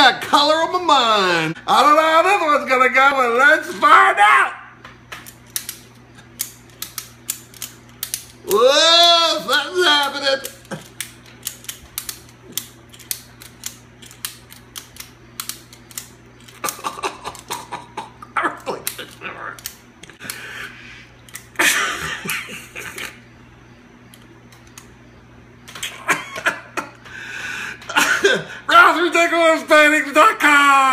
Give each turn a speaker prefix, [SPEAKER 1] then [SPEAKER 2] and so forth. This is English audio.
[SPEAKER 1] got color on my mind. I don't know how this one's gonna go, but let's find out. RalphRidiculousPaintings.com